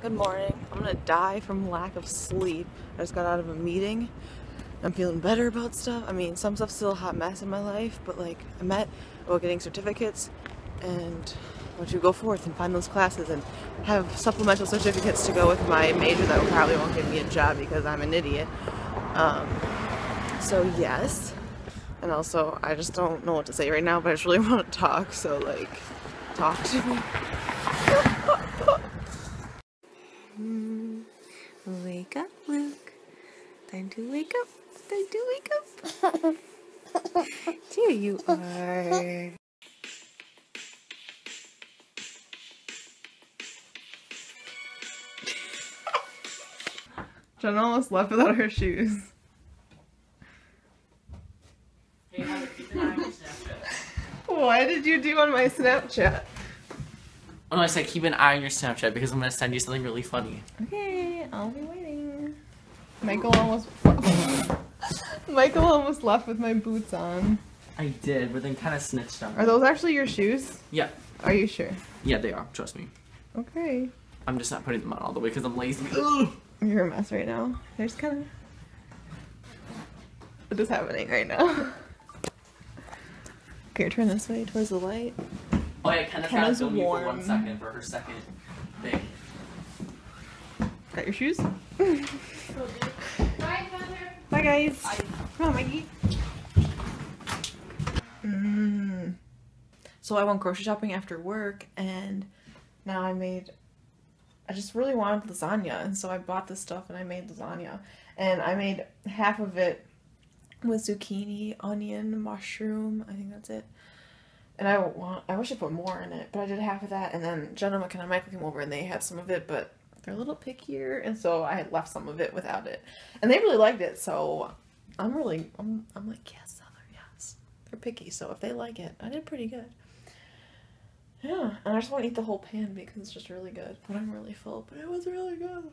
Good morning. I'm gonna die from lack of sleep. I just got out of a meeting. I'm feeling better about stuff. I mean, some stuff's still a hot mess in my life, but like, I met about getting certificates and I want to go forth and find those classes and have supplemental certificates to go with my major that probably won't give me a job because I'm an idiot. Um, so yes. And also, I just don't know what to say right now, but I just really want to talk, so like, talk to me. Wake up, Luke. Time to wake up. Time to wake up. Here you are. Jenna almost left without her shoes. What did you do on my Snapchat? Oh no, I said keep an eye on your Snapchat because I'm gonna send you something really funny. Okay, I'll be waiting. Michael almost Michael almost left with my boots on. I did, but then kind of snitched on. Are those actually your shoes? Yeah, Are you sure? yeah, they are. Trust me. Okay. I'm just not putting them on all the way because I'm lazy. Ugh. You're a mess right now. There's kind of what is happening right now. Okay, turn this way towards the light. Oh yeah, Kenna's gotta Kenna's for one warm. for her second thing. Got your shoes? Bye, guys. Come on, Mikey. Mm. So I went grocery shopping after work, and now I made. I just really wanted lasagna, and so I bought this stuff and I made lasagna, and I made half of it with zucchini, onion, mushroom. I think that's it. And I want. I wish I put more in it, but I did half of that, and then Jenna and Michael came over and they had some of it, but they're a little pickier, and so I had left some of it without it, and they really liked it. So I'm really, I'm, I'm like yes, yes. They're picky, so if they like it, I did pretty good. Yeah, and I just want to eat the whole pan because it's just really good. But I'm really full, but it was really good.